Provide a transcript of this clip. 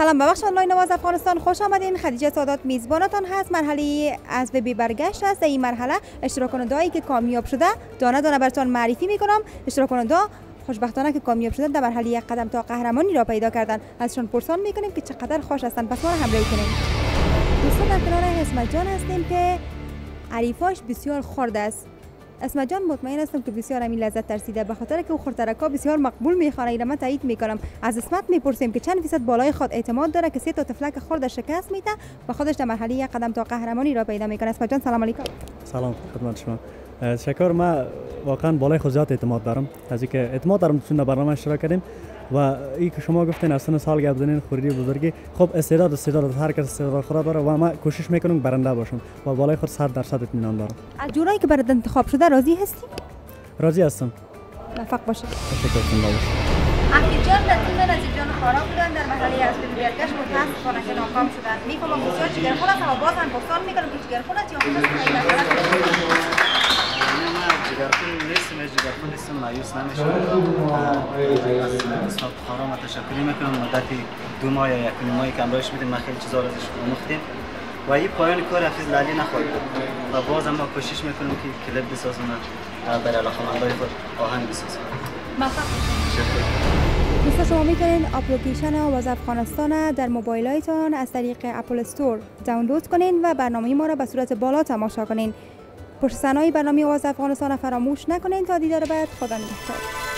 سلام به بخش آنلاین نواز افغانستان خوش آمدین. خدیجه سادات میزبانتان هست. مرحله از بی برگشت است. در این مرحله اشتراک کنندهایی که کامیاب شده دانه دانه براتان معرفی می‌کنم. اشتراک کننده خوشبختانه که کامیاب شدن در مرحله یک قدم تا قهرمانی را پیدا کردن. ازشان پرسان می‌کنیم که چقدر خوش هستند پس ما را همراهی کنیم دوستان در کنار حسمت جان هستیم که عریفاش بسیار خرد است. اسمت جان مطمئن هستم که بسیار همین لذت ترسیده. به خاطر که او خورترکا بسیار مقبول می‌خوانه. اینا من تایید می‌کنم. از اسمت می‌پرسیم که چند فیصد بالای خود اعتماد داره که سه تا تفلک خورد شکست میده. و خودش در مرحله یک قدم تا قهرمانی را پیدا می‌کنه. اسمت جان سلام علیکم. سلام خدمت شما. شکر ما واقعا بالای خود اعتماد دارم. از اینکه اعتماد دارم چون برنامه اشتراک کردیم. و این که شما گفتین از سن سال گپ زنین خوری بزرگی خب استعداد استعداد. هر کس استعداد خود داره و ما کوشش می‌کنم برنده باشم و بالای خود 100 درصد اطمینان دارم. از جورایی که برات انتخاب شده راضی هستی؟ راضی هستم. موفق باشید تشکر. احمد جان در تیم نجیب جان خارا بودن در مرحله از برگشت متاسفانه که ناکام شدن. می‌فهمم بسیار جگرخون است اما باز هم پرسان می‌کنم که جگرخون است یا خود مایوس نمیشم از استاد خارا ما تشکری می‌کنم مدتی دو ماه یا یک ماهی که میدیم ما خیلی چیزا رو ازش آموختیم و این پایان کار حفیظ لالی نخواهد و باز هم ما کوشش می‌کنیم که کلیپ بسازیم و برای علاقمندای خود آهنگ بسازیم دوستان شما می‌تونید اپلیکیشن آواز افغانستان در موبایل هایتان از طریق اپل استور دانلود کنین و برنامه ما را به صورت بالا تماشا کنین پشت برنامه آواز افغانستان فراموش نکنین تا دیدار بعد خدا نگهدار.